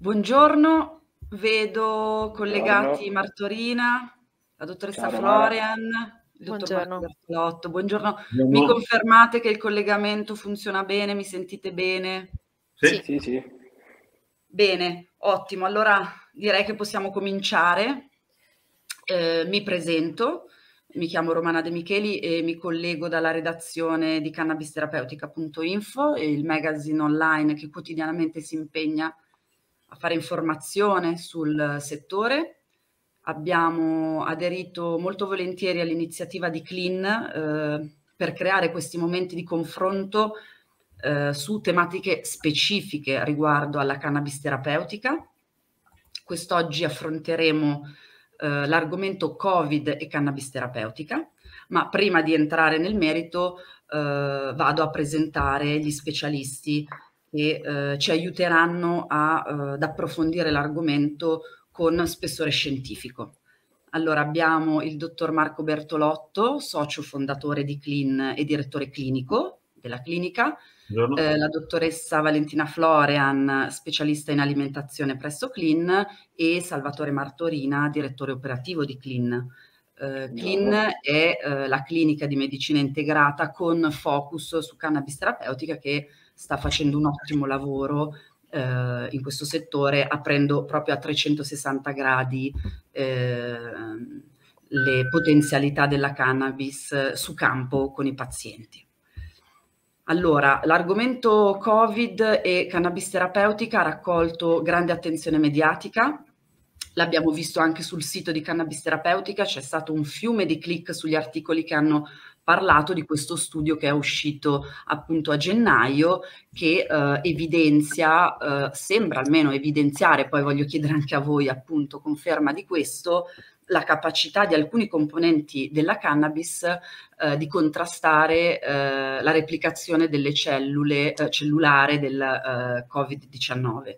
Buongiorno, vedo collegati Buongiorno. Martorina, la dottoressa Ciao, Florian, il dottor Buongiorno. Marco Buongiorno. Buongiorno. Mi confermate che il collegamento funziona bene? Mi sentite bene? Sì, sì, sì. Bene, ottimo. Allora direi che possiamo cominciare. Eh, mi presento, mi chiamo Romana De Micheli e mi collego dalla redazione di cannabisterapeutica.info, il magazine online che quotidianamente si impegna a fare informazione sul settore. Abbiamo aderito molto volentieri all'iniziativa di Clean eh, per creare questi momenti di confronto eh, su tematiche specifiche riguardo alla cannabis terapeutica. Quest'oggi affronteremo eh, l'argomento Covid e cannabis terapeutica, ma prima di entrare nel merito eh, vado a presentare gli specialisti che eh, ci aiuteranno a, eh, ad approfondire l'argomento con spessore scientifico. Allora abbiamo il dottor Marco Bertolotto, socio fondatore di Clean e direttore clinico della clinica, eh, la dottoressa Valentina Florian, specialista in alimentazione presso Clean, e Salvatore Martorina, direttore operativo di Clean. Eh, Clean è eh, la clinica di medicina integrata con focus su cannabis terapeutica che sta facendo un ottimo lavoro eh, in questo settore, aprendo proprio a 360 gradi eh, le potenzialità della cannabis su campo con i pazienti. Allora, l'argomento Covid e cannabis terapeutica ha raccolto grande attenzione mediatica. L'abbiamo visto anche sul sito di Cannabis Terapeutica, c'è stato un fiume di click sugli articoli che hanno parlato di questo studio che è uscito appunto a gennaio che eh, evidenzia, eh, sembra almeno evidenziare, poi voglio chiedere anche a voi appunto conferma di questo, la capacità di alcuni componenti della cannabis eh, di contrastare eh, la replicazione delle cellule eh, cellulare del eh, Covid-19.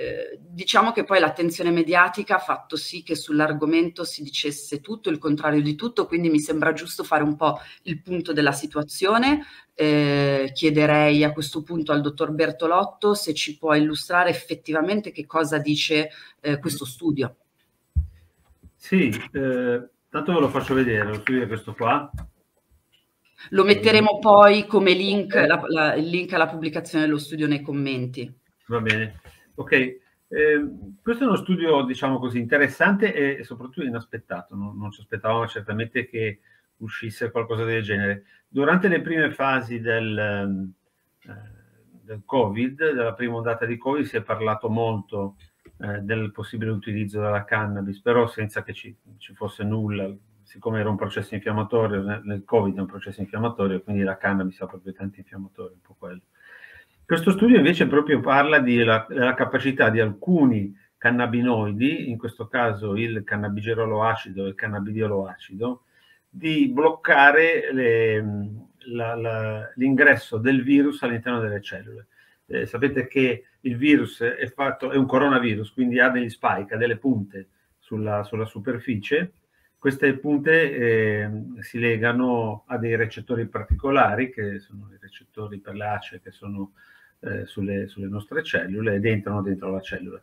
Eh, diciamo che poi l'attenzione mediatica ha fatto sì che sull'argomento si dicesse tutto, il contrario di tutto, quindi mi sembra giusto fare un po' il punto della situazione. Eh, chiederei a questo punto al dottor Bertolotto se ci può illustrare effettivamente che cosa dice questo studio. Sì, eh, tanto ve lo faccio vedere, lo studio è questo qua. Lo metteremo poi come link, la, la, il link alla pubblicazione dello studio nei commenti. Va bene, ok. Eh, questo è uno studio, diciamo così, interessante e soprattutto inaspettato. Non, non ci aspettavamo certamente che uscisse qualcosa del genere. Durante le prime fasi del, eh, del Covid, della prima ondata di Covid, si è parlato molto eh, del possibile utilizzo della cannabis, però senza che ci, ci, fosse nulla, siccome era un processo infiammatorio, nel Covid è un processo infiammatorio, quindi la cannabis ha proprio tanti infiammatori, un po' quello. Questo studio invece proprio parla della capacità di alcuni cannabinoidi, in questo caso il cannabigerolo acido e il cannabidiolo acido, di bloccare l'ingresso del virus all'interno delle cellule. Eh, sapete che il virus è, fatto, è un coronavirus, quindi ha degli spike, ha delle punte sulla, sulla superficie. Queste punte eh, si legano a dei recettori particolari, che sono i recettori per le ACE che sono eh, sulle, sulle, nostre cellule ed entrano dentro la cellula.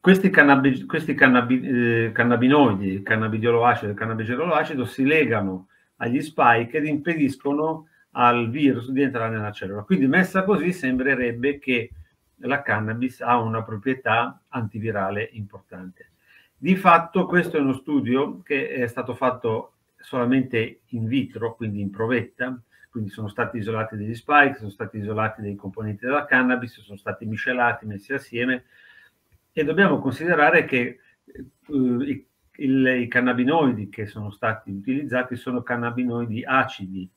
Questi, cannabi, questi cannabi, eh, cannabinoidi, cannabidiolo acido e il cannabigerolo acido, si legano agli spike ed impediscono al virus di entrare nella cellula. Quindi messa così sembrerebbe che la cannabis ha una proprietà antivirale importante. Di fatto questo è uno studio che è stato fatto solamente in vitro, quindi in provetta, quindi sono stati isolati degli spike, sono stati isolati dei componenti della cannabis, sono stati miscelati, messi assieme e dobbiamo considerare che uh, i, il, i cannabinoidi che sono stati utilizzati sono cannabinoidi acidi,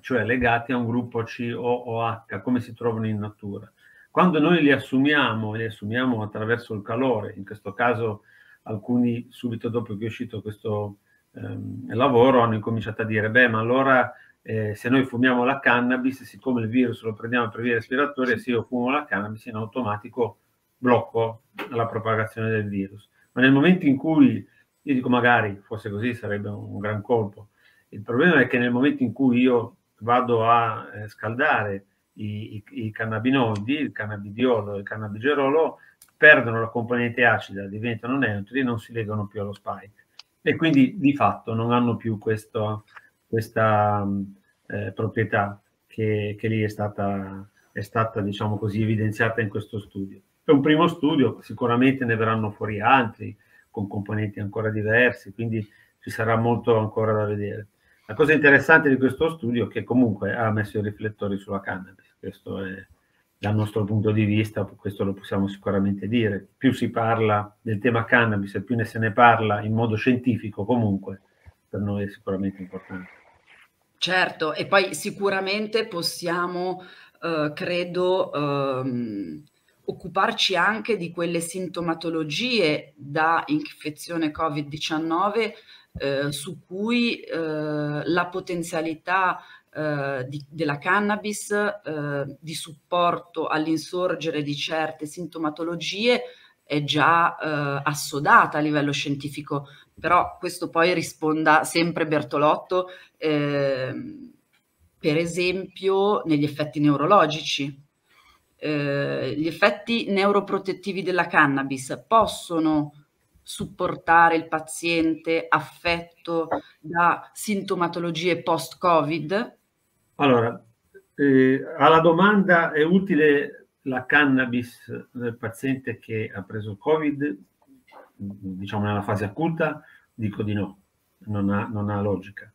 cioè legati a un gruppo COOH, come si trovano in natura. Quando noi li assumiamo, li assumiamo attraverso il calore, in questo caso alcuni subito dopo che è uscito questo ehm, lavoro hanno incominciato a dire, beh, ma allora eh, se noi fumiamo la cannabis, siccome il virus lo prendiamo per via respiratoria, se io fumo la cannabis in automatico blocco la propagazione del virus. Ma nel momento in cui, io dico magari fosse così sarebbe un gran colpo, il problema è che nel momento in cui io vado a eh, scaldare i, i, i, cannabinoidi, il cannabidiolo e il cannabigerolo, perdono la componente acida, diventano neutri, non si legano più allo spike e quindi di fatto non hanno più questo, questa eh, proprietà che, che, lì è stata, è stata, diciamo così, evidenziata in questo studio. È un primo studio, sicuramente ne verranno fuori altri con componenti ancora diversi, quindi ci sarà molto ancora da vedere. La cosa interessante di questo studio è che comunque ha messo i riflettori sulla cannabis, questo è dal nostro punto di vista, questo lo possiamo sicuramente dire. Più si parla del tema cannabis e più ne se ne parla in modo scientifico comunque, per noi è sicuramente importante. Certo, e poi sicuramente possiamo, eh, credo, ehm, occuparci anche di quelle sintomatologie da infezione Covid-19 eh, su cui eh, la potenzialità eh, di, della cannabis eh, di supporto all'insorgere di certe sintomatologie è già eh, assodata a livello scientifico, però questo poi risponda sempre Bertolotto, ehm, per esempio negli effetti neurologici. Eh, gli effetti neuroprotettivi della cannabis possono supportare il paziente affetto da sintomatologie post-Covid? Allora, eh, alla domanda è utile la cannabis del paziente che ha preso il Covid, diciamo nella fase acuta? Dico di no, non ha, non ha logica.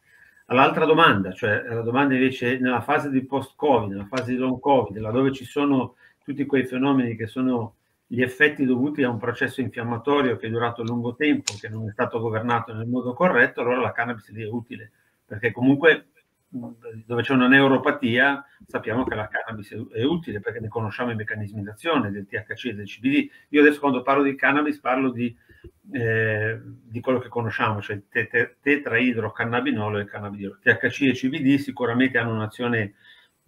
All'altra domanda, cioè la domanda invece nella fase di post-Covid, nella fase di long Covid, laddove ci sono tutti quei fenomeni che sono gli effetti dovuti a un processo infiammatorio che è durato lungo tempo, che non è stato governato nel modo corretto, allora la cannabis lì è utile, perché comunque dove c'è una neuropatia sappiamo che la cannabis è, utile perché ne conosciamo i meccanismi d'azione del THC e del CBD. Io adesso quando parlo di cannabis parlo di, eh, di quello che conosciamo, cioè tetraidrocannabinolo e cannabidiolo. THC e CBD sicuramente hanno un'azione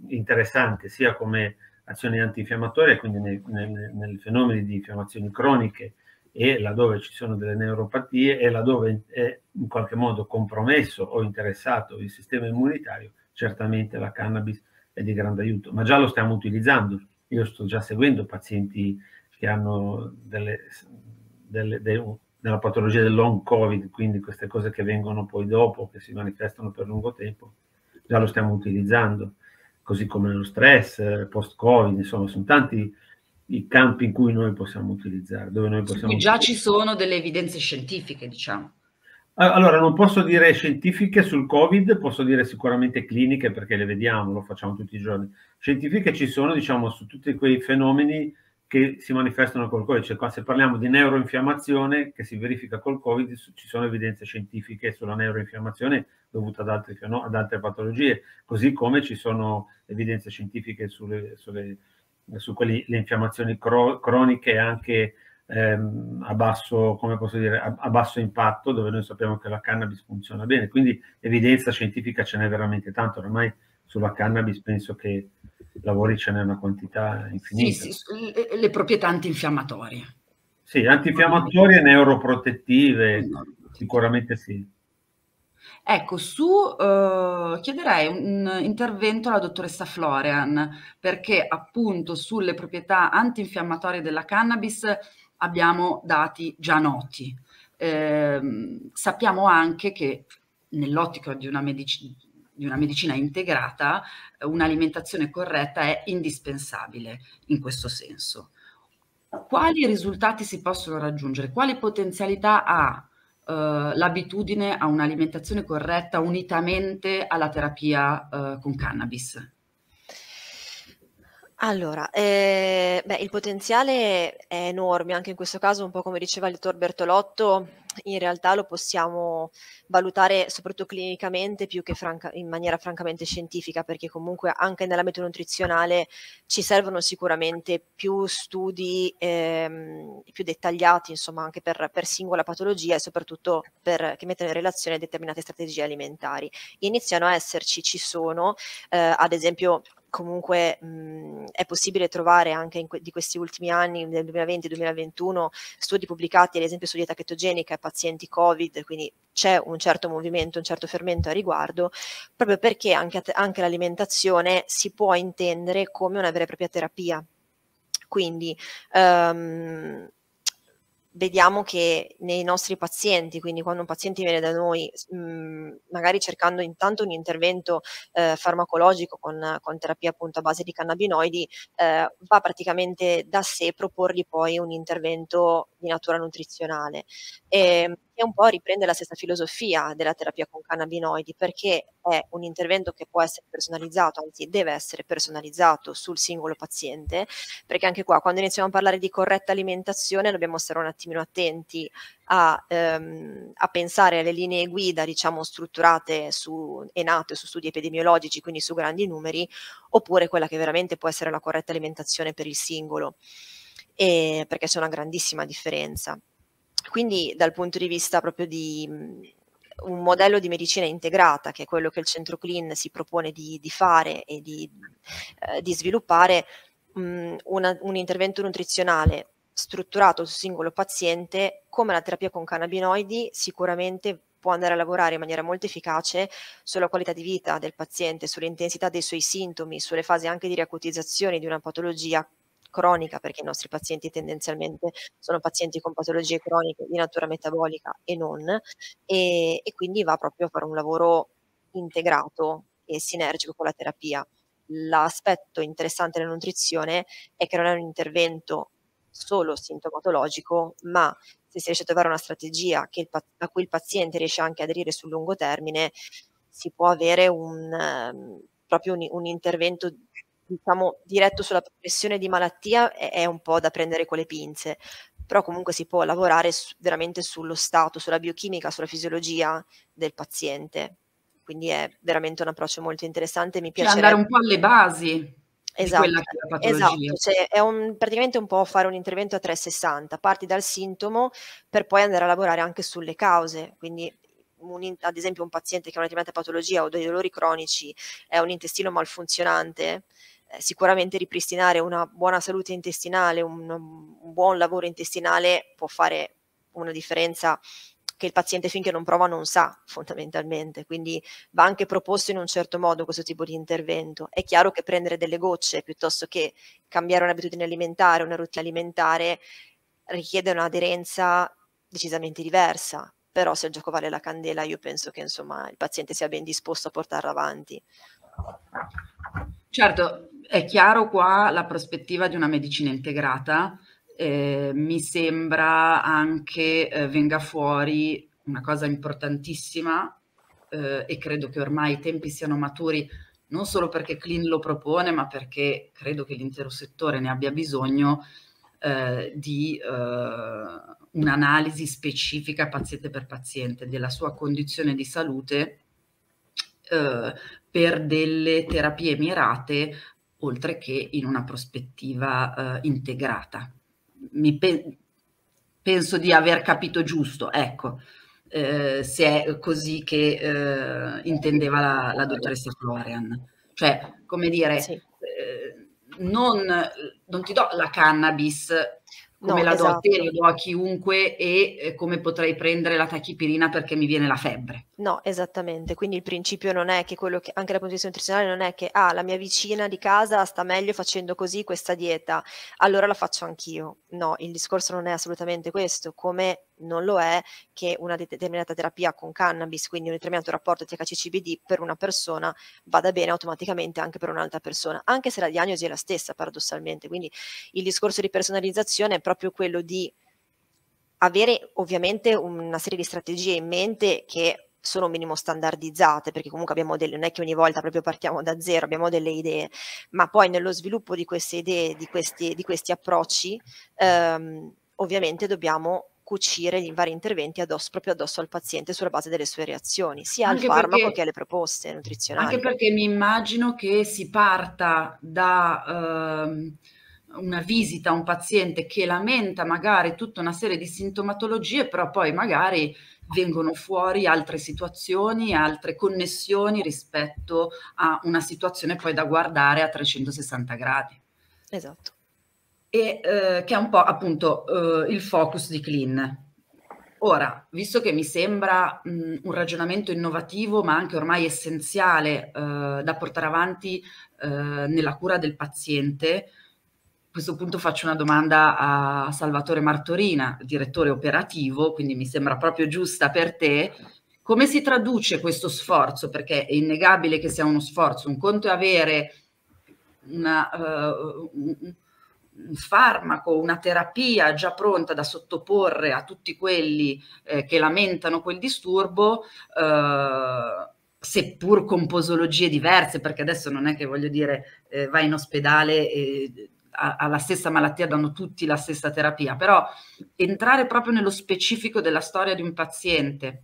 interessante sia come azioni antinfiammatorie, quindi nei, nei, nei fenomeni di infiammazioni croniche e laddove ci sono delle neuropatie e laddove è in qualche modo compromesso o interessato il sistema immunitario, certamente la cannabis è di grande aiuto, ma già lo stiamo utilizzando. Io sto già seguendo pazienti che hanno delle, delle, delle, della patologia del long covid, quindi queste cose che vengono poi dopo, che si manifestano per lungo tempo, già lo stiamo utilizzando, così come lo stress, post-covid, insomma, sono tanti i campi in cui noi possiamo utilizzare, dove noi possiamo... Già ci sono delle evidenze scientifiche, diciamo. Allora, non posso dire scientifiche sul Covid, posso dire sicuramente cliniche perché le vediamo, lo facciamo tutti i giorni. Scientifiche ci sono, diciamo, su tutti quei fenomeni che si manifestano col Covid. Cioè, qua se parliamo di neuroinfiammazione che si verifica col Covid, ci sono evidenze scientifiche sulla neuroinfiammazione dovuta ad, altri, ad altre patologie, così come ci sono evidenze scientifiche sulle, sulle su quelle, le infiammazioni cro- croniche anche ehm, a, basso, dire, a, a, basso impatto, dove noi sappiamo che la cannabis funziona bene. Quindi evidenza scientifica ce n'è veramente tanto. Ormai sulla cannabis penso che lavori ce n'è una quantità infinita. Sì, sì, le proprietà antinfiammatorie. Sì, antinfiammatorie, neuroprotettive, sicuramente sì. Ecco, su uhm, chiederei un intervento alla dottoressa Florian, perché appunto sulle proprietà antinfiammatorie della cannabis abbiamo dati già noti. Ehm, sappiamo anche che nell'ottica di una medici di una medicina integrata, un'alimentazione corretta è indispensabile in questo senso. Quali risultati si possono raggiungere? Quali potenzialità ha eh, l'abitudine a un'alimentazione corretta unitamente alla terapia eh, con cannabis? Allora, eh, beh, il potenziale è enorme, anche in questo caso, un po' come diceva il dottor Bertolotto, in realtà lo possiamo valutare soprattutto clinicamente più che franca, in maniera francamente scientifica, perché comunque anche nell'ambito nutrizionale ci servono sicuramente più studi ehm, più dettagliati, insomma, anche per, per, singola patologia e soprattutto per, che mettono in relazione determinate strategie alimentari. Iniziano a esserci, ci sono, eh, ad esempio comunque mh, è possibile trovare anche que- di questi ultimi anni, nel 2020-2021, studi pubblicati ad esempio su dieta chetogenica e pazienti Covid, quindi c'è un certo movimento, un certo fermento a riguardo, proprio perché anche, anche l'alimentazione si può intendere come una vera e propria terapia. Quindi um, vediamo che nei nostri pazienti, quindi quando un paziente viene da noi, mh, mhmm, magari cercando intanto un intervento eh, farmacologico con, con, terapia appunto a base di cannabinoidi, eh, va praticamente da sé proporgli poi un intervento di natura nutrizionale. E, ehm, e un po' riprende la stessa filosofia della terapia con cannabinoidi perché è un intervento che può essere personalizzato, anzi deve essere personalizzato sul singolo paziente, perché anche qua quando iniziamo a parlare di corretta alimentazione dobbiamo stare un attimino attenti a, ehm, a pensare alle linee guida, diciamo, strutturate su, nate su studi epidemiologici, quindi su grandi numeri, oppure quella che veramente può essere la corretta alimentazione per il singolo, e, perché c'è una grandissima differenza. Quindi dal punto di vista proprio di mhmm, un modello di medicina integrata, che è quello che il centro Clean si propone di, di fare e di, eh, di sviluppare, mh, mhmm, una, un intervento nutrizionale strutturato sul singolo paziente, come la terapia con cannabinoidi, sicuramente può andare a lavorare in maniera molto efficace sulla qualità di vita del paziente, sull'intensità dei suoi sintomi, sulle fasi anche di riacutizzazione di una patologia cronica, perché i nostri pazienti tendenzialmente sono pazienti con patologie croniche di natura metabolica e non, e, e quindi va proprio a fare un lavoro integrato e sinergico con la terapia. L'aspetto interessante della nutrizione è che non è un intervento solo sintomatologico, ma se si riesce a trovare una strategia a cui il paziente riesce anche a aderire sul lungo termine, si può avere un, um, proprio un, un intervento diciamo, diretto sulla progressione di malattia è, è, un po' da prendere con le pinze, però comunque si può lavorare su, veramente sullo stato, sulla biochimica, sulla fisiologia del paziente. Quindi è veramente un approccio molto interessante. Mi piace cioè andare un po' alle basi. Esatto, esatto. Cioè è un, praticamente un po' fare un intervento a 360, parti dal sintomo per poi andare a lavorare anche sulle cause, quindi un, ad esempio un paziente che ha una determinata patologia o dei dolori cronici, è un intestino malfunzionante, sicuramente ripristinare una buona salute intestinale, un, un buon lavoro intestinale può fare una differenza che il paziente finché non prova non sa fondamentalmente, quindi va anche proposto in un certo modo questo tipo di intervento. È chiaro che prendere delle gocce piuttosto che cambiare un'abitudine alimentare, una routine alimentare, richiede un'aderenza decisamente diversa, però se il gioco vale la candela io penso che insomma il paziente sia ben disposto a portarla avanti. Certo, è chiaro qua la prospettiva di una medicina integrata, eh, mi sembra anche eh, venga fuori una cosa importantissima eh, e credo che ormai i tempi siano maturi non solo perché Clean lo propone, ma perché credo che l'intero settore ne abbia bisogno eh, di eh, un'analisi specifica paziente per paziente della sua condizione di salute eh, per delle terapie mirate oltre che in una prospettiva eh, integrata. Mi pe- penso di aver capito giusto, ecco, eh, se è così che eh, intendeva la, la, dottoressa Florian. Cioè, come dire, sì. Eh, non, non, ti do la cannabis come no, la do esatto. a te, la do a chiunque e eh, come potrei prendere la tachipirina perché mi viene la febbre. No, esattamente. Quindi il principio non è che quello che, anche dal punto di vista nutrizionale, non è che ah, la mia vicina di casa sta meglio facendo così questa dieta, allora la faccio anch'io. No, il discorso non è assolutamente questo, come non lo è che una determinata terapia con cannabis, quindi un determinato rapporto THC-CBD per una persona vada bene automaticamente anche per un'altra persona, anche se la diagnosi è la stessa paradossalmente. Quindi il discorso di personalizzazione è proprio quello di avere ovviamente una serie di strategie in mente che sono minimo standardizzate, perché comunque abbiamo delle, non è che ogni volta proprio partiamo da zero, abbiamo delle idee, ma poi nello sviluppo di queste idee, di questi, di questi approcci, ehm, ovviamente dobbiamo cucire i vari interventi addosso, proprio addosso al paziente sulla base delle sue reazioni, sia anche al farmaco perché, che alle proposte nutrizionali. Anche perché mi immagino che si parta da uh, una visita a un paziente che lamenta magari tutta una serie di sintomatologie, però poi magari vengono fuori altre situazioni, altre connessioni rispetto a una situazione poi da guardare a 360 gradi. Esatto. E eh, che è un po' appunto eh, il focus di Clean. Ora, visto che mi sembra mh, un ragionamento innovativo, ma anche ormai essenziale eh, da portare avanti eh, nella cura del paziente, A questo punto faccio una domanda a Salvatore Martorina, direttore operativo, quindi mi sembra proprio giusta per te. Come si traduce questo sforzo? Perché è innegabile che sia uno sforzo. Un conto è avere una, uh, un, farmaco, una terapia già pronta da sottoporre a tutti quelli eh, che lamentano quel disturbo, eh, seppur con posologie diverse, perché adesso non è che voglio dire eh, vai in ospedale e ha la stessa malattia, danno tutti la stessa terapia, però entrare proprio nello specifico della storia di un paziente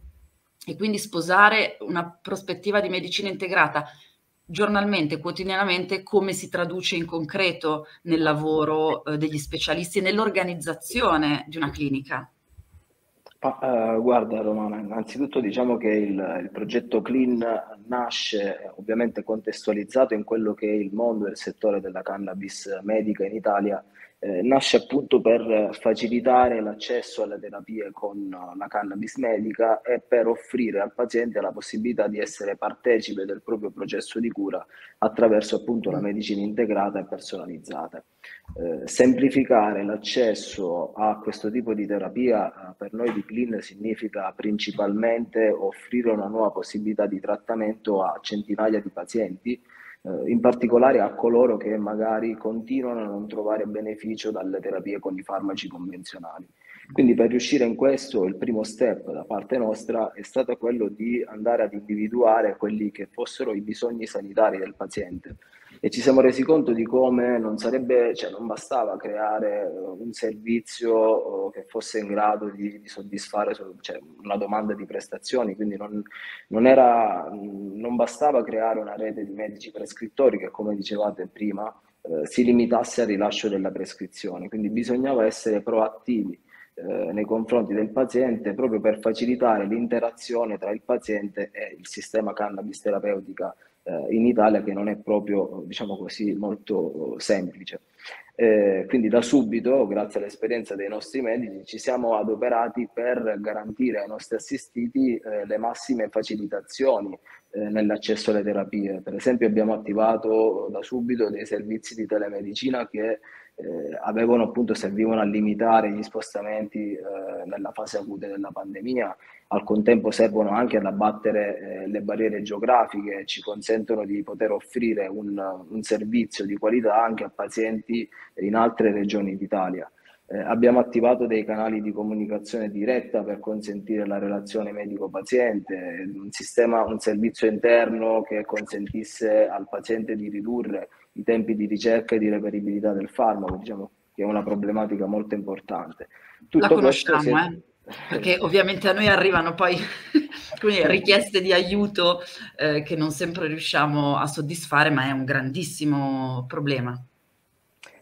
e quindi sposare una prospettiva di medicina integrata giornalmente, quotidianamente, come si traduce in concreto nel lavoro eh, degli specialisti e nell'organizzazione di una clinica? Ah, uh, guarda Romana, innanzitutto diciamo che il, il, progetto Clean nasce ovviamente contestualizzato in quello che è il mondo del settore della cannabis medica in Italia eh, nasce appunto per facilitare l'accesso alle terapie con la cannabis medica e per offrire al paziente la possibilità di essere partecipe del proprio processo di cura attraverso appunto la medicina integrata e personalizzata. Eh, semplificare l'accesso a questo tipo di terapia eh, per noi di Clean significa principalmente offrire una nuova possibilità di trattamento a centinaia di pazienti eh, in particolare a coloro che magari continuano a non trovare beneficio dalle terapie con i farmaci convenzionali. Quindi per riuscire in questo il primo step da parte nostra è stato quello di andare ad individuare quelli che fossero i bisogni sanitari del paziente e ci siamo resi conto di come non sarebbe, cioè non bastava creare un servizio eh, che fosse in grado di, di soddisfare cioè, una domanda di prestazioni, quindi non, non, era, non bastava creare una rete di medici prescrittori che come dicevate prima eh, si limitasse al rilascio della prescrizione, quindi bisognava essere proattivi eh, nei confronti del paziente proprio per facilitare l'interazione tra il paziente e il sistema cannabis terapeutica eh, in Italia che non è proprio, diciamo così, molto semplice. Eh, quindi da subito, grazie all'esperienza dei nostri medici, ci siamo adoperati per garantire ai nostri assistiti eh, le massime facilitazioni eh, nell'accesso alle terapie. Per esempio abbiamo attivato da subito dei servizi di telemedicina che eh, avevano appunto servivano a limitare gli spostamenti eh, nella fase acuta della pandemia, al contempo servono anche ad abbattere eh, le barriere geografiche, ci consentono di poter offrire un, un, servizio di qualità anche a pazienti in altre regioni d'Italia. Eh, abbiamo attivato dei canali di comunicazione diretta per consentire la relazione medico-paziente, un sistema, un servizio interno che consentisse al paziente di ridurre i tempi di ricerca e di reperibilità del farmaco, diciamo che è una problematica molto importante. Tutto La conosciamo, è... eh? perché ovviamente a noi arrivano poi richieste di aiuto eh, che non sempre riusciamo a soddisfare, ma è un grandissimo problema.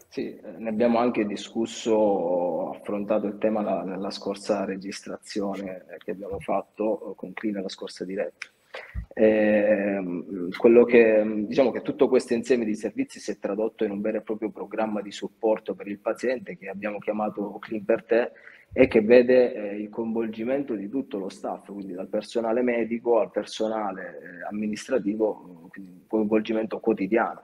Sì, eh, ne abbiamo anche discusso, affrontato il tema nella scorsa registrazione che abbiamo fatto con Clina, la scorsa diretta. Eh, quello che, diciamo che tutto questo insieme di servizi si è tradotto in un vero e proprio programma di supporto per il paziente che abbiamo chiamato Clean per te e che vede eh, il coinvolgimento di tutto lo staff, quindi dal personale medico al personale eh, amministrativo, quindi un coinvolgimento quotidiano.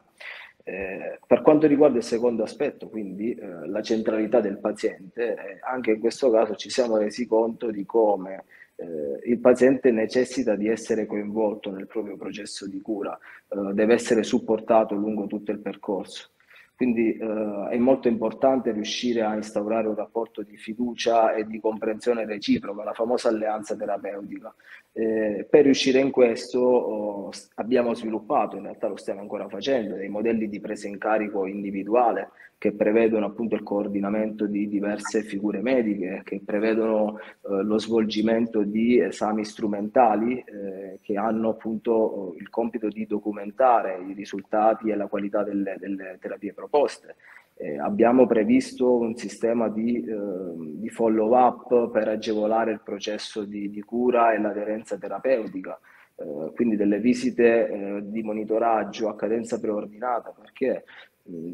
Eh, per quanto riguarda il secondo aspetto, quindi eh, la centralità del paziente, eh, anche in questo caso ci siamo resi conto di come eh, il paziente necessita di essere coinvolto nel proprio processo di cura, eh, deve essere supportato lungo tutto il percorso. Quindi eh, è molto importante riuscire a instaurare un rapporto di fiducia e di comprensione reciproca, la famosa alleanza terapeutica. Eh, per riuscire in questo oh, abbiamo sviluppato, in realtà lo stiamo ancora facendo, dei modelli di presa in carico individuale che prevedono appunto il coordinamento di diverse figure mediche, che prevedono eh, lo svolgimento di esami strumentali eh, che hanno appunto il compito di documentare i risultati e la qualità delle, delle terapie proposte. Eh, abbiamo previsto un sistema di, eh, di follow-up per agevolare il processo di, di cura e l'aderenza terapeutica. Eh, quindi delle visite eh, di monitoraggio a cadenza preordinata, perché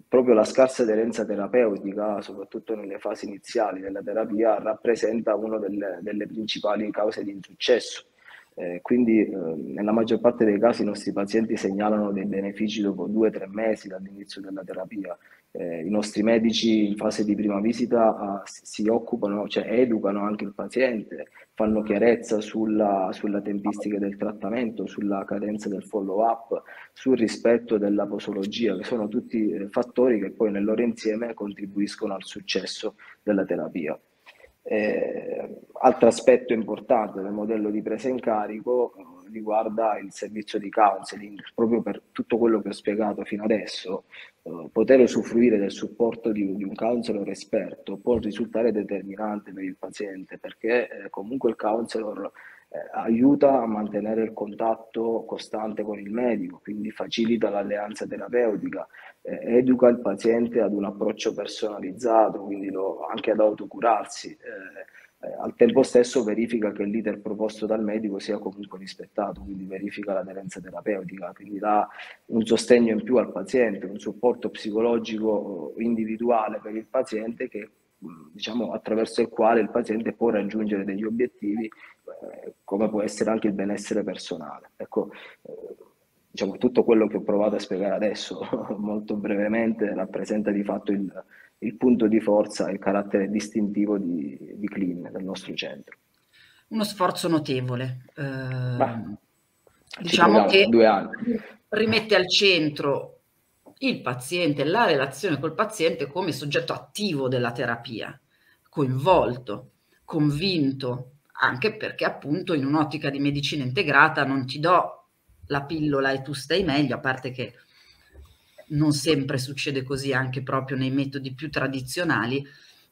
proprio la scarsa aderenza terapeutica, soprattutto nelle fasi iniziali della terapia, rappresenta una delle, delle principali cause di insuccesso. Eh, quindi eh, nella maggior parte dei casi i nostri pazienti segnalano dei benefici dopo due o tre mesi dall'inizio della terapia. Eh, I nostri medici in fase di prima visita uh, si occupano, cioè educano anche il paziente, fanno chiarezza sulla, sulla tempistica del trattamento, sulla cadenza del follow-up, sul rispetto della posologia, che sono tutti eh, fattori che poi nel loro insieme contribuiscono al successo della terapia. Eh, altro aspetto importante del modello di presa in carico eh, riguarda il servizio di counseling, proprio per tutto quello che ho spiegato fino adesso, eh, poter usufruire del supporto di, di, un counselor esperto può risultare determinante per il paziente perché eh, comunque il counselor eh, aiuta a mantenere il contatto costante con il medico, quindi facilita l'alleanza terapeutica, eh, educa il paziente ad un approccio personalizzato, quindi lo, anche ad autocurarsi. Eh, al tempo stesso verifica che l'iter proposto dal medico sia comunque rispettato, quindi verifica l'aderenza terapeutica, quindi dà un sostegno in più al paziente, un supporto psicologico individuale per il paziente che diciamo, attraverso il quale il paziente può raggiungere degli obiettivi eh, come può essere anche il benessere personale. Ecco, eh, diciamo, tutto quello che ho provato a spiegare adesso molto brevemente rappresenta di fatto il, il punto di forza e il carattere distintivo di, di Clean, del nostro centro. Uno sforzo notevole. Eh, diciamo che rimette al centro il paziente, la relazione col paziente come soggetto attivo della terapia, coinvolto, convinto, anche perché appunto in un'ottica di medicina integrata non ti do la pillola e tu stai meglio, a parte che non sempre succede così anche proprio nei metodi più tradizionali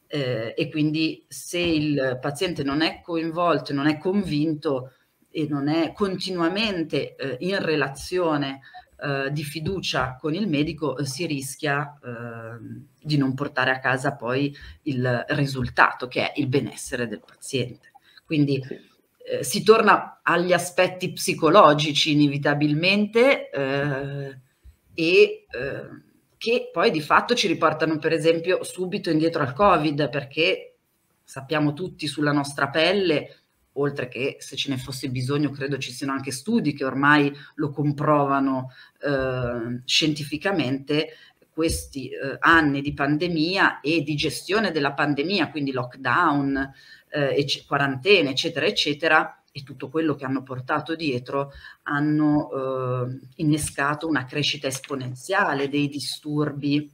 eh, e quindi se il paziente non è coinvolto, non è convinto e non è continuamente eh, in relazione eh, di fiducia con il medico, eh, si rischia ehm, di non portare a casa poi il risultato che è il benessere del paziente. Quindi eh, si torna agli aspetti psicologici inevitabilmente eh, e eh, che poi di fatto ci riportano per esempio subito indietro al Covid perché sappiamo tutti sulla nostra pelle, oltre che se ce ne fosse bisogno credo ci siano anche studi che ormai lo comprovano eh, scientificamente, questi eh, anni di pandemia e di gestione della pandemia, quindi lockdown, eh, quarantene, eccetera, eccetera, e tutto quello che hanno portato dietro hanno eh, innescato una crescita esponenziale dei disturbi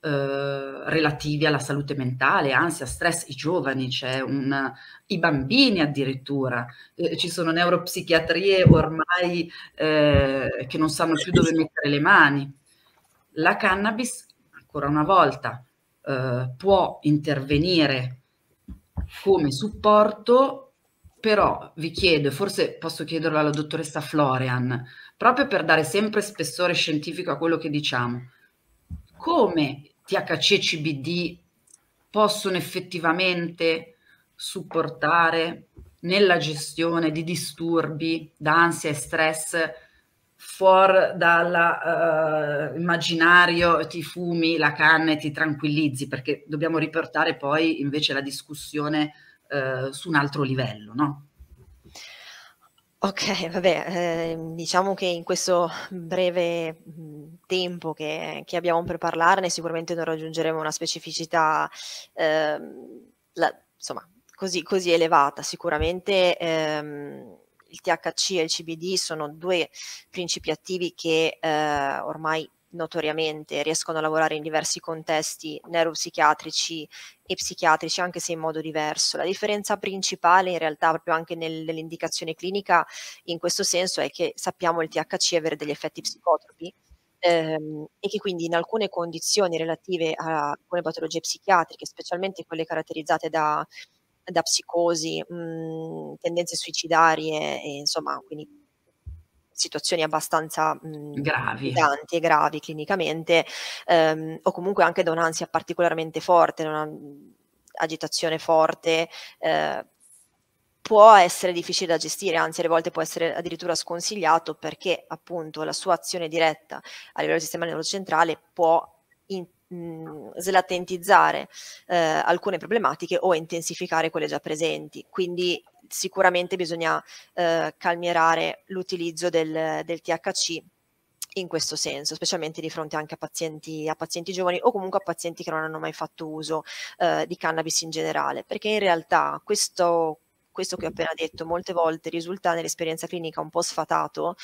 eh, relativi alla salute mentale, ansia, stress, i giovani, c'è un, i bambini addirittura, eh, ci sono neuropsichiatrie ormai eh, che non sanno più dove mettere le mani. La cannabis, ancora una volta, eh, può intervenire come supporto, però vi chiedo, forse posso chiederlo alla dottoressa Florian, proprio per dare sempre spessore scientifico a quello che diciamo, come THC e CBD possono effettivamente supportare nella gestione di disturbi da ansia e stress fuori dall'immaginario uh, ti fumi la canna e ti tranquillizzi, perché dobbiamo riportare poi invece la discussione uh, su un altro livello, no? Ok, vabbè, eh, diciamo che in questo breve tempo che, che, abbiamo per parlarne sicuramente non raggiungeremo una specificità eh, la, insomma, così, così, elevata. Sicuramente ehm, il THC e il CBD sono due principi attivi che eh, ormai notoriamente riescono a lavorare in diversi contesti neuropsichiatrici e psichiatrici, anche se in modo diverso. La differenza principale, in realtà, proprio anche nel, nell'indicazione clinica, in questo senso, è che sappiamo il THC avere degli effetti psicotropi. Ehm, e che quindi in alcune condizioni relative a alcune patologie psichiatriche, specialmente quelle caratterizzate da da psicosi, mh, tendenze suicidarie e insomma, quindi situazioni abbastanza mh, gravi. e gravi clinicamente, ehm, o comunque anche da un'ansia particolarmente forte, una mhmm, agitazione forte, eh, può essere difficile da gestire, anzi alle volte può essere addirittura sconsigliato perché appunto la sua azione diretta a livello del sistema neurocentrale può in- mh, slatentizzare eh, alcune problematiche o intensificare quelle già presenti. Quindi sicuramente bisogna eh, calmierare l'utilizzo del, del THC in questo senso, specialmente di fronte anche a pazienti, a pazienti giovani o comunque a pazienti che non hanno mai fatto uso eh, di cannabis in generale, perché in realtà questo, questo che ho appena detto molte volte risulta nell'esperienza clinica un po' sfatato,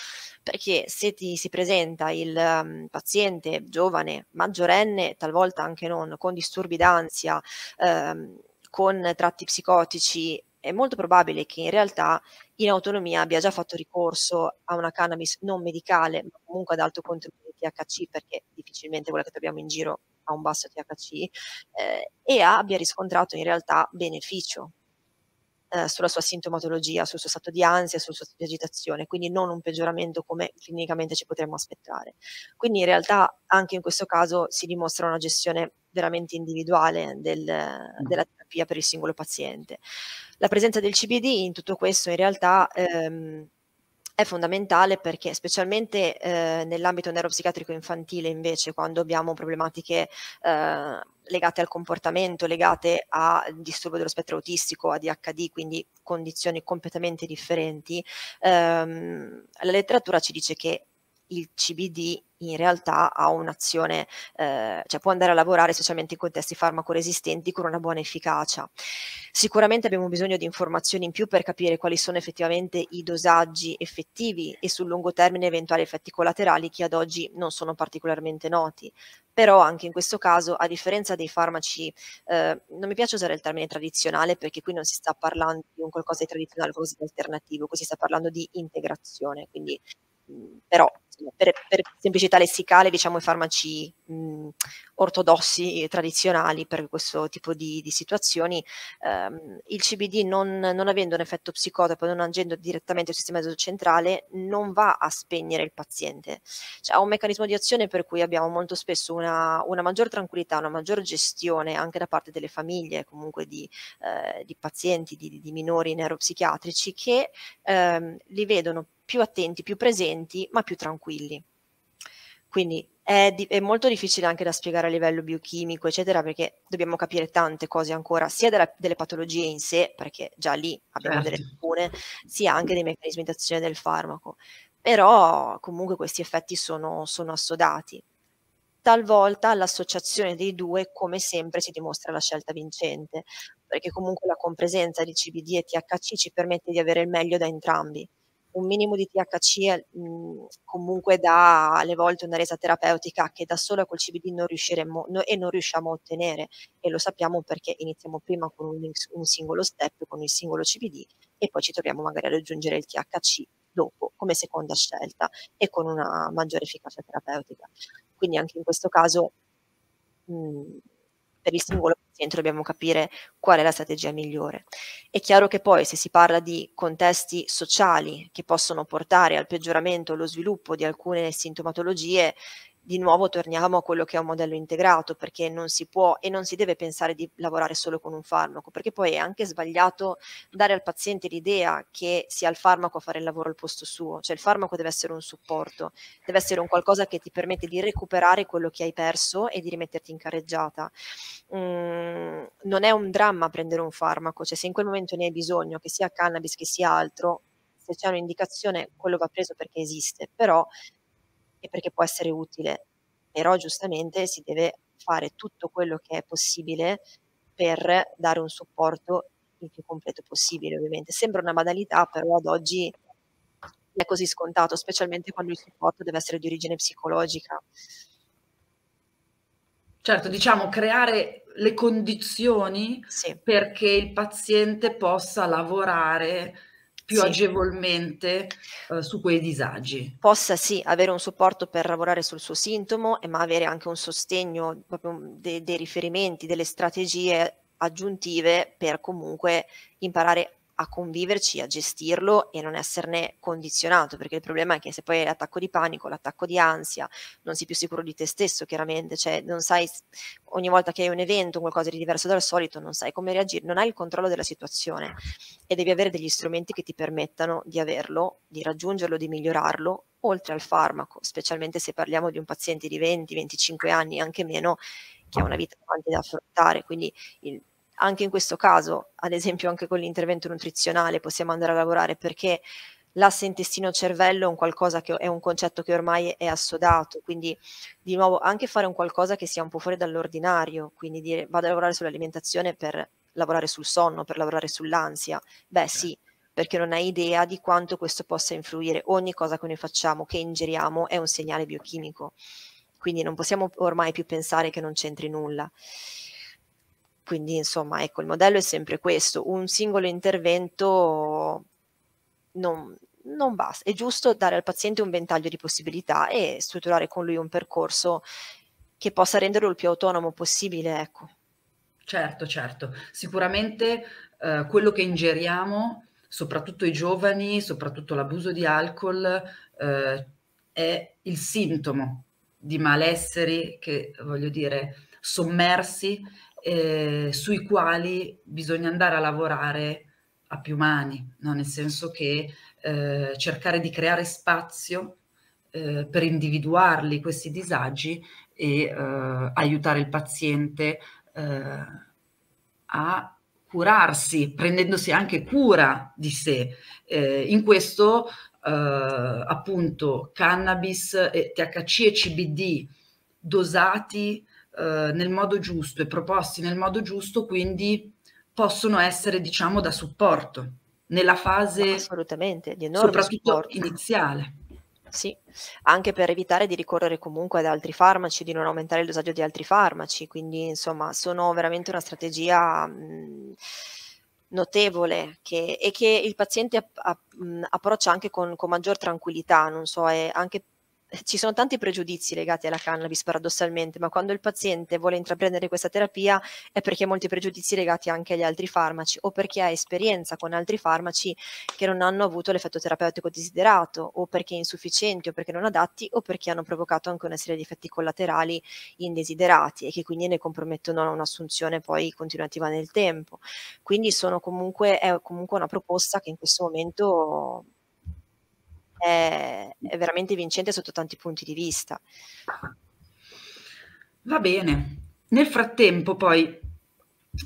perché se ti si presenta il um, paziente giovane, maggiorenne, talvolta anche non, con disturbi d'ansia, ehm, con tratti psicotici è molto probabile che in realtà in autonomia abbia già fatto ricorso a una cannabis non medicale, ma comunque ad alto contenuto di THC, perché difficilmente quella che troviamo in giro ha un basso THC, eh, e abbia riscontrato in realtà beneficio eh, sulla sua sintomatologia, sul suo stato di ansia, sul suo stato di agitazione, quindi non un peggioramento come clinicamente ci potremmo aspettare. Quindi in realtà anche in questo caso si dimostra una gestione veramente individuale del, della terapia per il singolo paziente. La presenza del CBD in tutto questo in realtà ehm, è fondamentale perché specialmente eh, nell'ambito neuropsichiatrico infantile invece quando abbiamo problematiche eh, legate al comportamento, legate a disturbo dello spettro autistico, ADHD, quindi condizioni completamente differenti, ehm, la letteratura ci dice che il CBD in realtà ha un'azione, eh, cioè può andare a lavorare specialmente in contesti farmacoresistenti con una buona efficacia. Sicuramente abbiamo bisogno di informazioni in più per capire quali sono effettivamente i dosaggi effettivi e sul lungo termine eventuali effetti collaterali che ad oggi non sono particolarmente noti. Però anche in questo caso, a differenza dei farmaci, eh, non mi piace usare il termine tradizionale perché qui non si sta parlando di un qualcosa di tradizionale, qualcosa di alternativo, qui si sta parlando di integrazione, quindi però per, per, semplicità lessicale diciamo i farmaci mh, ortodossi e tradizionali per questo tipo di, di situazioni ehm, il CBD non, non, avendo un effetto psicotropo non agendo direttamente sul sistema centrale non va a spegnere il paziente. Cioè, ha un meccanismo di azione per cui abbiamo molto spesso una, una maggior tranquillità una maggior gestione anche da parte delle famiglie comunque di, eh, di pazienti di, di, minori neuropsichiatrici che ehm, li vedono più attenti, più presenti, ma più tranquilli. Quindi è, di- è, molto difficile anche da spiegare a livello biochimico, eccetera, perché dobbiamo capire tante cose ancora, sia della, delle patologie in sé, perché già lì abbiamo certo. delle lacune, sia anche dei meccanismi di azione del farmaco. Però comunque questi effetti sono, sono assodati. Talvolta l'associazione dei due, come sempre, si dimostra la scelta vincente, perché comunque la compresenza di CBD e THC ci permette di avere il meglio da entrambi un minimo di THC mh, mhmm, comunque dà alle volte una resa terapeutica che da sola col CBD non riusciremo no, e non riusciamo a ottenere e lo sappiamo perché iniziamo prima con un, un, singolo step, con il singolo CBD e poi ci troviamo magari a raggiungere il THC dopo come seconda scelta e con una maggiore efficacia terapeutica. Quindi anche in questo caso mh, mhmm, per il singolo paziente dobbiamo capire qual è la strategia migliore. È chiaro che poi se si parla di contesti sociali che possono portare al peggioramento o allo sviluppo di alcune sintomatologie, di nuovo torniamo a quello che è un modello integrato, perché non si può e non si deve pensare di lavorare solo con un farmaco, perché poi è anche sbagliato dare al paziente l'idea che sia il farmaco a fare il lavoro al posto suo, cioè il farmaco deve essere un supporto, deve essere un qualcosa che ti permette di recuperare quello che hai perso e di rimetterti in carreggiata. Mm, non è un dramma prendere un farmaco, cioè se in quel momento ne hai bisogno, che sia cannabis, che sia altro, se c'è un'indicazione, quello va preso perché esiste, però e perché può essere utile, però giustamente si deve fare tutto quello che è possibile per dare un supporto il più completo possibile, ovviamente. Sembra una banalità, però ad oggi è così scontato, specialmente quando il supporto deve essere di origine psicologica. Certo, diciamo creare le condizioni sì. perché il paziente possa lavorare più sì. agevolmente uh, su quei disagi. Possa sì avere un supporto per lavorare sul suo sintomo, ma avere anche un sostegno, proprio dei, dei riferimenti, delle strategie aggiuntive per comunque imparare a conviverci, a gestirlo e non esserne condizionato, perché il problema è che se poi hai l'attacco di panico, l'attacco di ansia, non sei più sicuro di te stesso, chiaramente, cioè non sai ogni volta che hai un evento, qualcosa di diverso dal solito, non sai come reagire, non hai il controllo della situazione e devi avere degli strumenti che ti permettano di averlo, di raggiungerlo, di migliorarlo, oltre al farmaco, specialmente se parliamo di un paziente di 20-25 anni, anche meno, che ha una vita davanti da affrontare, quindi il anche in questo caso, ad esempio anche con l'intervento nutrizionale, possiamo andare a lavorare perché l'asse intestino-cervello è un qualcosa che è un concetto che ormai è assodato, quindi di nuovo anche fare un qualcosa che sia un po' fuori dall'ordinario, quindi dire vado a lavorare sull'alimentazione per lavorare sul sonno, per lavorare sull'ansia, beh sì, perché non hai idea di quanto questo possa influire. Ogni cosa che noi facciamo, che ingeriamo, è un segnale biochimico, quindi non possiamo ormai più pensare che non c'entri nulla. Quindi insomma, ecco, il modello è sempre questo, un singolo intervento non, non basta, è giusto dare al paziente un ventaglio di possibilità e strutturare con lui un percorso che possa renderlo il più autonomo possibile, ecco. Certo, certo. Sicuramente eh, quello che ingeriamo, soprattutto i giovani, soprattutto l'abuso di alcol, eh, è il sintomo di malesseri che, voglio dire, sommersi eh, sui quali bisogna andare a lavorare a più mani, no? nel senso che eh, cercare di creare spazio eh, per individuarli questi disagi e eh, aiutare il paziente eh, a curarsi, prendendosi anche cura di sé. Eh, in questo appunto cannabis, THC e CBD dosati eh, nel modo giusto e proposti nel modo giusto, quindi possono essere, diciamo, da supporto nella fase assolutamente di enorme soprattutto supporto. iniziale. Sì, anche per evitare di ricorrere comunque ad altri farmaci, di non aumentare il dosaggio di altri farmaci, quindi insomma sono veramente una strategia mh, notevole che, e che il paziente app, app, mh, approccia anche con, con, maggior tranquillità, non so, è anche ci sono tanti pregiudizi legati alla cannabis paradossalmente, ma quando il paziente vuole intraprendere questa terapia è perché ha molti pregiudizi legati anche agli altri farmaci o perché ha esperienza con altri farmaci che non hanno avuto l'effetto terapeutico desiderato o perché insufficienti o perché non adatti o perché hanno provocato anche una serie di effetti collaterali indesiderati e che quindi ne compromettono un'assunzione poi continuativa nel tempo. Quindi sono comunque, è comunque una proposta che in questo momento è, è veramente vincente sotto tanti punti di vista. Va bene. Nel frattempo, poi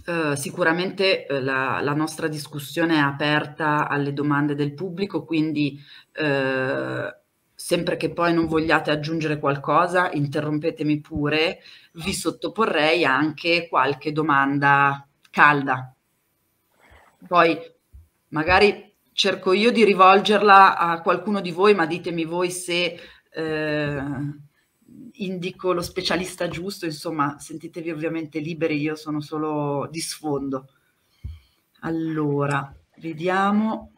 eh, sicuramente eh, la, la, nostra discussione è aperta alle domande del pubblico, quindi eh, sempre che poi non vogliate aggiungere qualcosa, interrompetemi pure, vi sottoporrei anche qualche domanda calda. Poi magari cerco io di rivolgerla a qualcuno di voi, ma ditemi voi se eh, indico lo specialista giusto, insomma, sentitevi ovviamente liberi, io sono solo di sfondo. Allora, vediamo.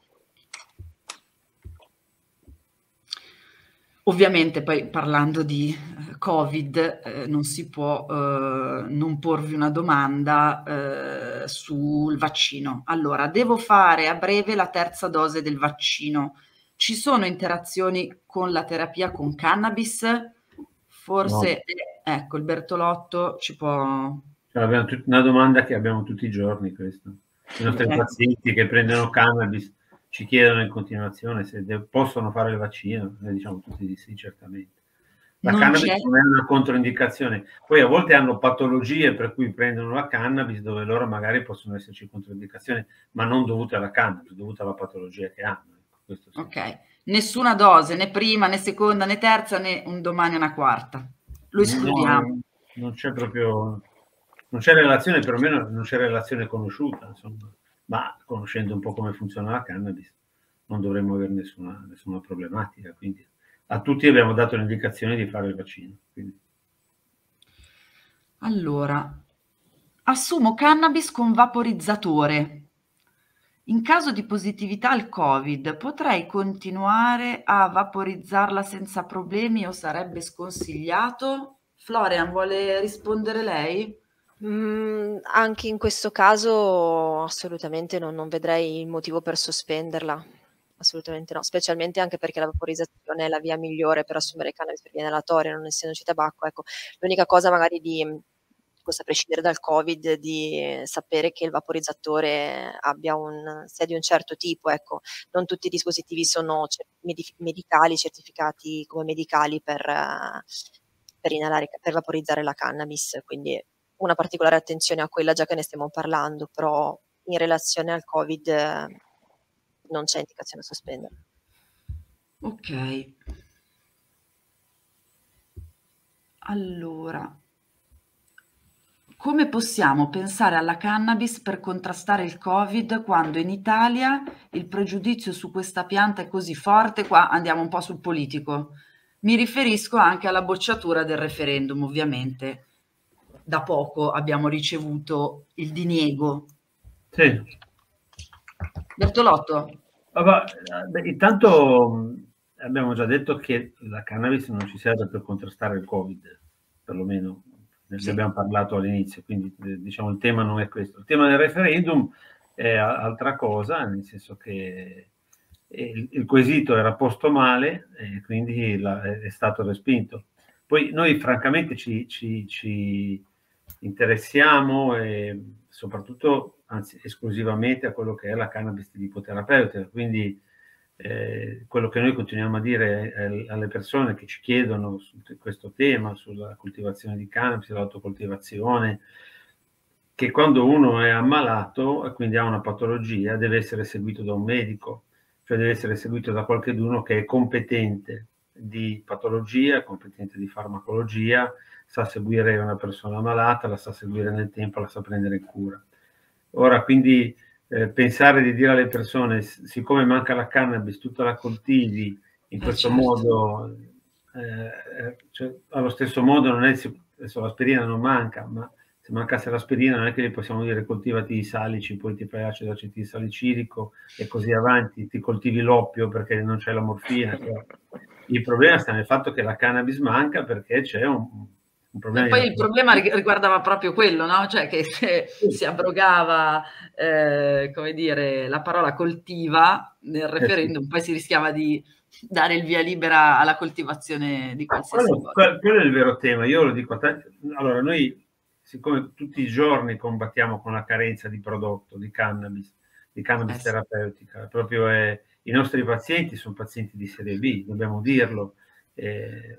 Ovviamente poi parlando di eh, Covid eh, non si può eh, non porvi una domanda eh, sul vaccino. Allora, devo fare a breve la terza dose del vaccino. Ci sono interazioni con la terapia con cannabis? Forse, no. ecco, il Bertolotto ci può... Cioè, una domanda che abbiamo tutti i giorni, questo. I nostri okay. pazienti che prendono cannabis ci chiedono in continuazione se de- possono fare il vaccino, noi diciamo tutti di sì, certamente. La non cannabis c'è. non è una controindicazione. Poi a volte hanno patologie per cui prendono la cannabis dove loro magari possono esserci controindicazioni, ma non dovute alla cannabis, dovute alla patologia che hanno. Ecco. Ok, nessuna dose, né prima, né seconda, né terza, né un domani una quarta. Lo escludiamo. No, non c'è proprio, non c'è relazione, perlomeno non c'è relazione conosciuta, insomma ma conoscendo un po' come funziona la cannabis non dovremmo avere nessuna, nessuna problematica. Quindi a tutti abbiamo dato l'indicazione di fare il vaccino. Quindi. Allora, assumo cannabis con vaporizzatore. In caso di positività al Covid, potrei continuare a vaporizzarla senza problemi o sarebbe sconsigliato? Florian, vuole rispondere lei? Mm, anche in questo caso assolutamente non, non vedrei il motivo per sospenderla assolutamente no, specialmente anche perché la vaporizzazione è la via migliore per assumere cannabis per via inalatoria, non essendoci tabacco. Ecco, l'unica cosa magari di questo a prescindere dal Covid, di sapere che il vaporizzatore abbia un, sia di un certo tipo, ecco, non tutti i dispositivi sono medicali, certificati come medicali per, per, inalare, per vaporizzare la cannabis, quindi una particolare attenzione a quella già che ne stiamo parlando, però in relazione al Covid non c'è indicazione a sospendere. Ok. Allora, come possiamo pensare alla cannabis per contrastare il Covid quando in Italia il pregiudizio su questa pianta è così forte? Qua andiamo un po' sul politico. Mi riferisco anche alla bocciatura del referendum, ovviamente. Da poco abbiamo ricevuto il diniego. Sì. Bertolotto. Allora, beh, intanto abbiamo già detto che la cannabis non ci serve per contrastare il Covid, perlomeno ne sì. abbiamo parlato all'inizio, quindi eh, diciamo il tema non è questo. Il tema del referendum è altra cosa, nel senso che il, il quesito era posto male e quindi è stato respinto. Poi noi francamente ci, ci, ci interessiamo e soprattutto, anzi esclusivamente a quello che è la cannabis terapeutica, quindi eh, quello che noi continuiamo a dire alle persone che ci chiedono su questo tema, sulla coltivazione di cannabis, l'autocoltivazione, che quando uno è ammalato e quindi ha una patologia deve essere seguito da un medico, cioè deve essere seguito da qualcuno che è competente di patologia, competente di farmacologia, sa seguire una persona malata, la sa seguire nel tempo, la sa prendere in cura. Ora quindi eh, pensare di dire alle persone, siccome manca la cannabis, tu te la coltivi in eh questo certo. modo, eh, eh, cioè, allo stesso modo non è, adesso l'aspirina non manca, ma se mancasse l'aspirina non è che gli possiamo dire coltivati i salici, poi ti fai acido acetilsalicilico e così avanti, ti coltivi l'oppio perché non c'è la morfina. Cioè, il problema sta nel fatto che la cannabis manca perché c'è un, e poi il problema riguardava proprio quello, no? cioè che se si abrogava eh, come dire, la parola coltiva nel eh referendum, poi si rischiava di dare il via libera alla coltivazione di qualsiasi quello, cosa. Quello è il vero tema, io lo dico a te. Allora, noi, siccome tutti i giorni combattiamo con la carenza di prodotto, di cannabis, di cannabis eh, terapeutica, proprio è, i nostri pazienti sono pazienti di serie B, dobbiamo dirlo. Eh,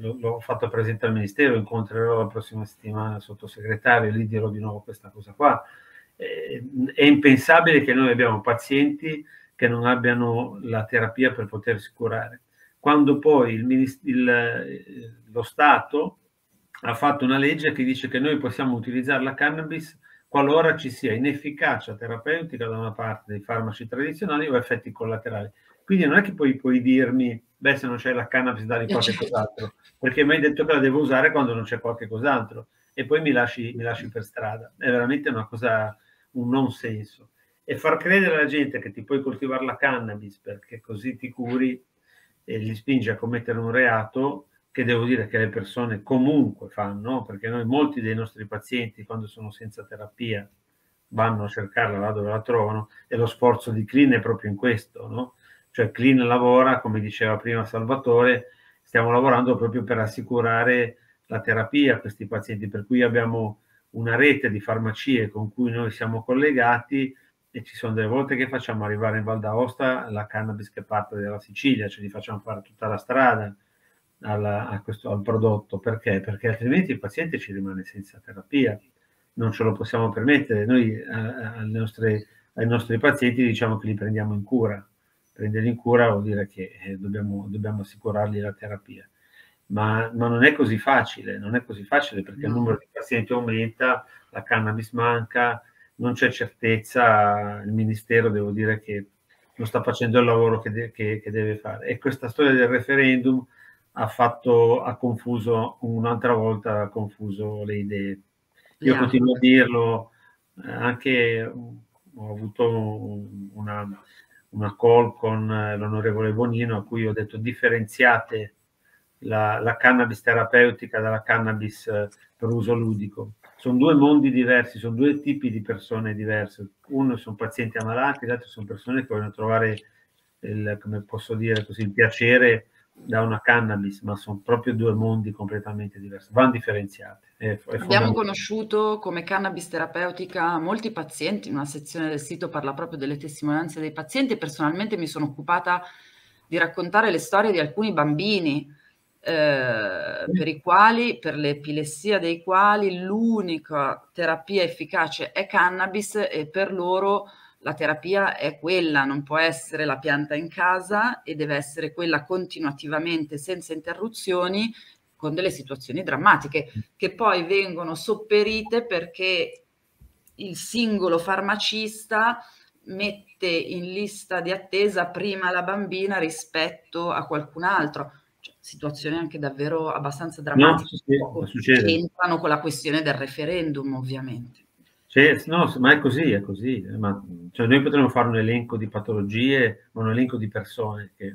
l'ho fatto presente al Ministero, incontrerò la prossima settimana il sottosegretario e gli dirò di nuovo questa cosa qua. Eh, è impensabile che noi abbiamo pazienti che non abbiano la terapia per potersi curare. Quando poi il, il, lo Stato ha fatto una legge che dice che noi possiamo utilizzare la cannabis qualora ci sia inefficacia terapeutica da una parte dei farmaci tradizionali o effetti collaterali. Quindi non è che poi puoi dirmi, beh, se non c'è la cannabis, dai qualche certo. cos'altro, perché mi hai detto che la devo usare quando non c'è qualche cos'altro e poi mi lasci, mi lasci per strada. È veramente una cosa, un non senso. E far credere alla gente che ti puoi coltivare la cannabis perché così ti curi e li spinge a commettere un reato che devo dire che le persone comunque fanno, perché noi molti dei nostri pazienti quando sono senza terapia vanno a cercarla là dove la trovano e lo sforzo di Clean è proprio in questo, no? Cioè Clean lavora, come diceva prima Salvatore, stiamo lavorando proprio per assicurare la terapia a questi pazienti, per cui abbiamo una rete di farmacie con cui noi siamo collegati e ci sono delle volte che facciamo arrivare in Val d'Aosta la cannabis che parte dalla Sicilia, cioè gli facciamo fare tutta la strada alla, questo, al prodotto. Perché? Perché altrimenti il paziente ci rimane senza terapia, non ce lo possiamo permettere. Noi eh, nostre, ai nostri pazienti diciamo che li prendiamo in cura prenderli in cura vuol dire che eh, dobbiamo, dobbiamo assicurargli la terapia. Ma, ma, non è così facile, non è così facile perché no. il numero di pazienti aumenta, la cannabis manca, non c'è certezza, il Ministero devo dire che non sta facendo il lavoro che, de- che, che deve fare. E questa storia del referendum ha, fatto, ha confuso un'altra volta, ha confuso le idee. Io yeah. continuo a dirlo, eh, anche ho avuto una, una call con eh, l'onorevole Bonino a cui ho detto differenziate la, la cannabis terapeutica dalla cannabis eh, per uso ludico. sono due mondi diversi, sono due tipi di persone diverse. Uno sono pazienti ammalati, l'altro sono persone che vogliono trovare il, come posso dire così, il piacere da una cannabis, ma sono proprio due mondi completamente diversi, vanno è Abbiamo conosciuto come cannabis terapeutica molti pazienti, una sezione del sito parla proprio delle testimonianze dei pazienti personalmente mi sono occupata di raccontare le storie di alcuni bambini eh, per i quali, per l'epilessia dei quali l'unica terapia efficace è cannabis e per loro la terapia è quella, non può essere la pianta in casa e deve essere quella continuativamente, senza interruzioni, con delle situazioni drammatiche che poi vengono sopperite perché il singolo farmacista mette in lista di attesa prima la bambina rispetto a qualcun altro. Cioè, situazioni anche davvero abbastanza drammatiche no, sì, che entrano con la questione del referendum, ovviamente. Cioè, no, ma è così, è così. Ma, cioè, noi potremmo fare un elenco di patologie, ma un elenco di persone che,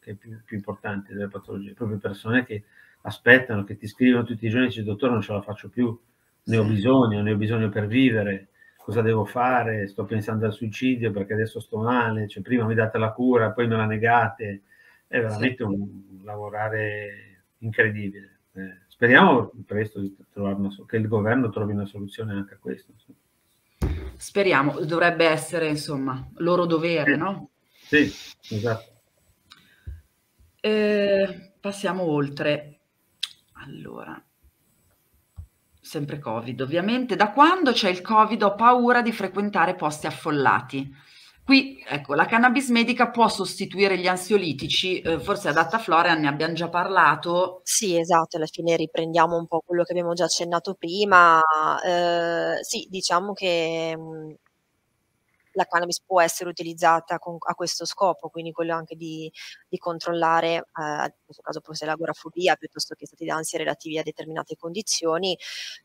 che è più, più, importante delle patologie, proprio persone che aspettano, che ti scrivono tutti i giorni e dicono, dottore, non ce la faccio più, ne ho bisogno, ne ho bisogno per vivere, cosa devo fare? Sto pensando al suicidio perché adesso sto male, cioè, prima mi date la cura, poi me la negate, è veramente un, un lavorare incredibile. Eh, speriamo presto di trovare una, che il governo trovi una soluzione anche a questo. Speriamo, dovrebbe essere insomma loro dovere, no? Sì, esatto. Eh, passiamo oltre. Allora, sempre Covid ovviamente. Da quando c'è il Covid ho paura di frequentare posti affollati. Qui, ecco, la cannabis medica può sostituire gli ansiolitici, eh, forse adatta Florian, ne abbiamo già parlato. Sì, esatto, alla fine riprendiamo un po' quello che abbiamo già accennato prima. Eh, sì, diciamo che mm, la cannabis può essere utilizzata con, a questo scopo, quindi quello anche di, di controllare, eh, in questo caso essere l'agorafobia piuttosto che stati d'ansia relativi a determinate condizioni.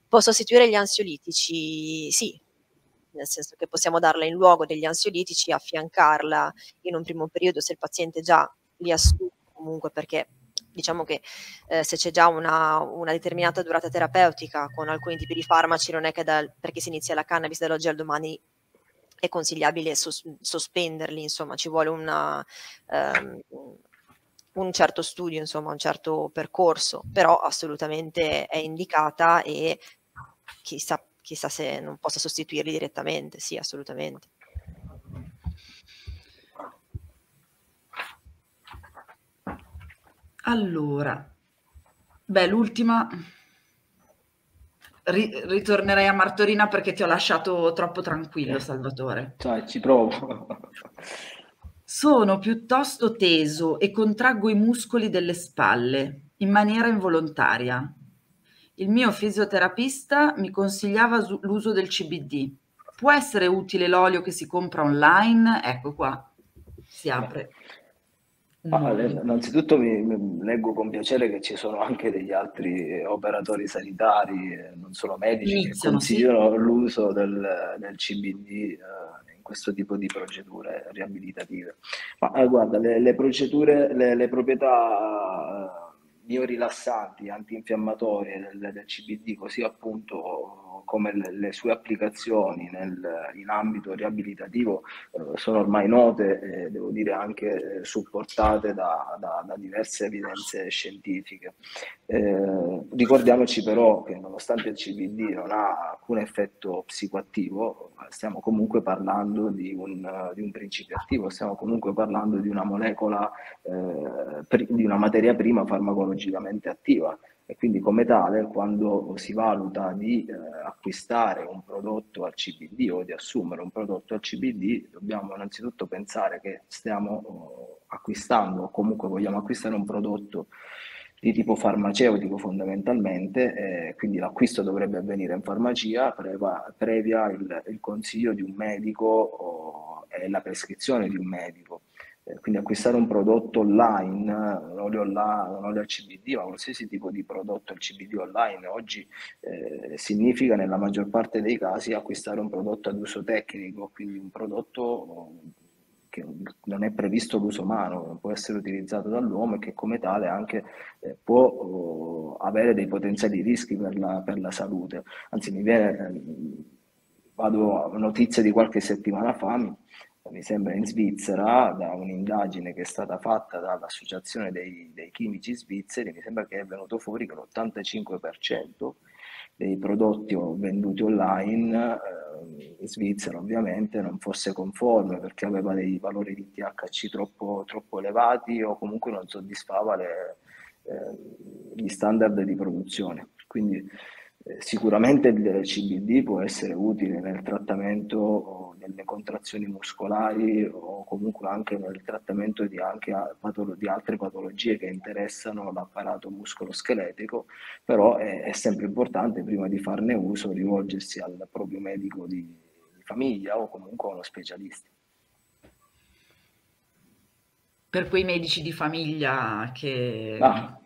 Può sostituire gli ansiolitici? Sì, nel senso che possiamo darla in luogo degli ansiolitici, affiancarla in un primo periodo se il paziente già li assume comunque perché diciamo che eh, se c'è già una, una, determinata durata terapeutica con alcuni tipi di farmaci non è che da, perché si inizia la cannabis dall'oggi al domani è consigliabile sos- sospenderli, insomma ci vuole una, um, un certo studio, insomma un certo percorso, però assolutamente è indicata e chissà chissà se non possa sostituirli direttamente, sì, assolutamente. Allora, beh, l'ultima Ri- ritornerei a Martorina perché ti ho lasciato troppo tranquillo. Salvatore. Cioè, ci provo. Sono piuttosto teso e contraggo i muscoli delle spalle in maniera involontaria. Il mio fisioterapista mi consigliava l'uso del CBD. Può essere utile l'olio che si compra online? Ecco qua, si apre. Ah, innanzitutto mi, mi, leggo con piacere che ci sono anche degli altri operatori sanitari, eh, non solo medici, Iniziano, che consigliano sì. l'uso del, del CBD eh, in questo tipo di procedure riabilitative. Ma eh, guarda, le, le procedure, le, le proprietà biorilassanti, antinfiammatorie del, del CBD, così appunto come le, le sue applicazioni nel, in ambito riabilitativo eh, sono ormai note e devo dire anche eh, supportate da, da, da, diverse evidenze scientifiche. Eh, ricordiamoci però che nonostante il CBD non ha alcun effetto psicoattivo, stiamo comunque parlando di un, di un principio attivo, stiamo comunque parlando di una molecola, eh, di una materia prima farmacologicamente attiva e quindi come tale quando si valuta di eh, acquistare un prodotto al CBD o di assumere un prodotto al CBD dobbiamo innanzitutto pensare che stiamo oh, acquistando o comunque vogliamo acquistare un prodotto di tipo farmaceutico fondamentalmente, eh, quindi l'acquisto dovrebbe avvenire in farmacia previa, previa il, il, consiglio di un medico o, e la prescrizione di un medico. Eh, quindi acquistare un prodotto online, non olio, online, non olio al CBD, ma qualsiasi tipo di prodotto al CBD online oggi eh, significa nella maggior parte dei casi acquistare un prodotto ad uso tecnico, quindi un prodotto che non è previsto l'uso umano, può essere utilizzato dall'uomo e che come tale anche eh, può oh, avere dei potenziali rischi per la, per la salute. Anzi, mi viene, vado a notizie di qualche settimana fa, mi, sembra in Svizzera, da un'indagine che è stata fatta dall'Associazione dei, dei chimici svizzeri, mi sembra che è venuto fuori che l'85% dei prodotti venduti online eh, in Svizzera ovviamente non fosse conforme perché aveva dei valori di THC troppo, troppo elevati o comunque non soddisfava le, eh, gli standard di produzione. Quindi sicuramente il CBD può essere utile nel trattamento delle contrazioni muscolari o comunque anche nel trattamento di, anche di altre patologie che interessano l'apparato muscoloscheletico, però è, è, sempre importante prima di farne uso rivolgersi al proprio medico di, di famiglia o comunque a uno specialista. Per quei medici di famiglia che... Ah.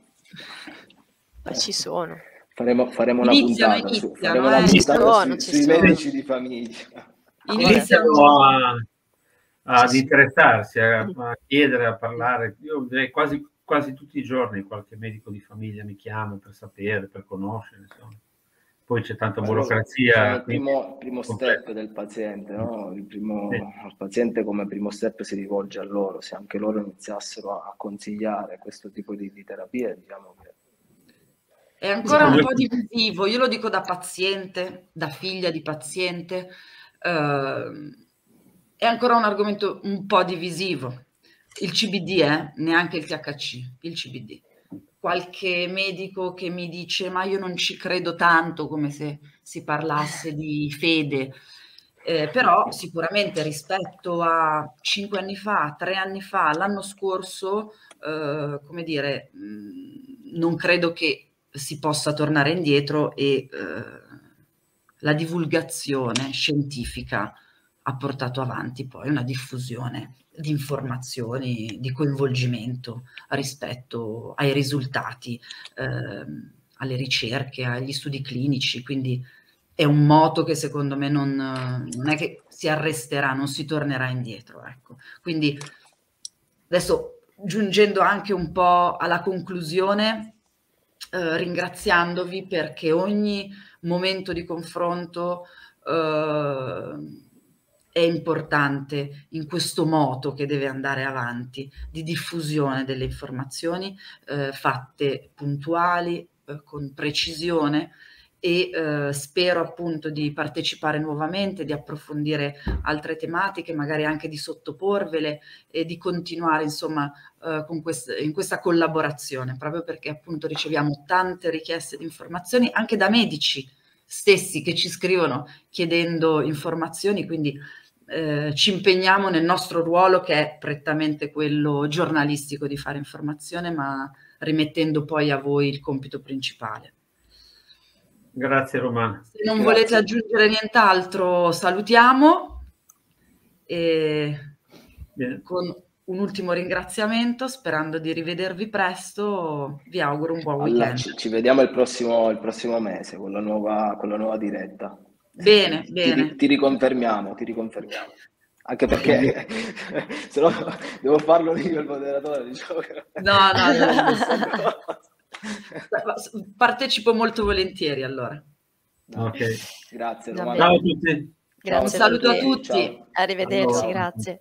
Ma ci sono. Faremo, faremo una iniziano, puntata, iniziano, su, faremo eh, una puntata sono, su, sui medici di famiglia. Iniziano a, ad interessarsi, a, a, chiedere, a parlare. Io direi quasi, quasi tutti i giorni qualche medico di famiglia mi chiama per sapere, per conoscere. Insomma. Poi c'è tanta burocrazia. Il primo, primo step del paziente, no? il, primo, sì. il paziente come primo step si rivolge a loro. Se anche loro iniziassero a consigliare questo tipo di, di terapie, diciamo che è ancora un po' divisivo, io lo dico da paziente, da figlia di paziente, eh, è ancora un argomento un po' divisivo. Il CBD è, eh? neanche il THC, il CBD. Qualche medico che mi dice ma io non ci credo tanto come se si parlasse di fede, eh, però sicuramente rispetto a cinque anni fa, tre anni fa, l'anno scorso, eh, come dire, mh, non credo che si possa tornare indietro e eh, la divulgazione scientifica ha portato avanti poi una diffusione di informazioni, di coinvolgimento rispetto ai risultati, eh, alle ricerche, agli studi clinici, quindi è un moto che secondo me non, non è che si arresterà, non si tornerà indietro. Ecco. Quindi adesso giungendo anche un po' alla conclusione, eh, ringraziandovi perché ogni momento di confronto eh, è importante in questo moto che deve andare avanti di diffusione delle informazioni eh, fatte puntuali, eh, con precisione e eh, spero appunto di partecipare nuovamente, di approfondire altre tematiche, magari anche di sottoporvele e di continuare insomma eh, quest- in questa collaborazione, proprio perché appunto riceviamo tante richieste di informazioni anche da medici stessi che ci scrivono chiedendo informazioni, quindi eh, ci impegniamo nel nostro ruolo che è prettamente quello giornalistico di fare informazione, ma rimettendo poi a voi il compito principale. Grazie Romana. Se non Grazie. volete aggiungere nient'altro, salutiamo e Bene. con un ultimo ringraziamento, sperando di rivedervi presto, vi auguro un buon weekend. Ci, ci, vediamo il prossimo, il prossimo mese con la nuova, con la nuova diretta. Bene, bene. Ti, ti riconfermiamo, ti riconfermiamo. Anche perché se no devo farlo io il moderatore. Diciamo che... No, no, no. Partecipo molto volentieri allora. Ok. Grazie. Ciao a tutti. Grazie Un saluto a tutti. Arrivederci, allora. grazie.